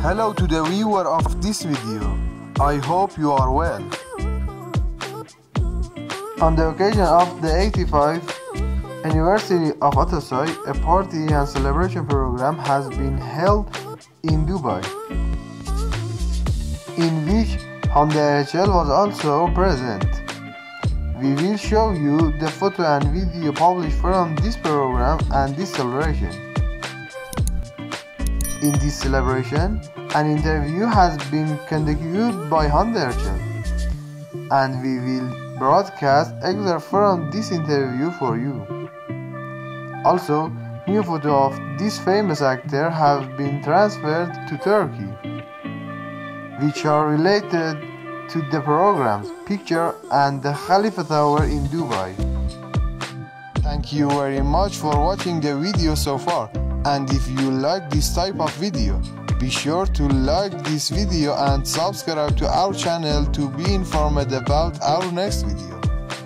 Hello to the viewer of this video. I hope you are well. On the occasion of the 85th anniversary of Atasay, a party and celebration program has been held in Dubai, in which Hande Erçel was also present. We will show you the photo and video published from this program and this celebration. In this celebration, an interview has been conducted by Erçel, and we will broadcast excerpts from this interview for you. Also, new photo of this famous actor have been transferred to Turkey, which are related to the program's picture and the Khalifa Tower in Dubai. Thank you very much for watching the video so far and if you like this type of video be sure to like this video and subscribe to our channel to be informed about our next video.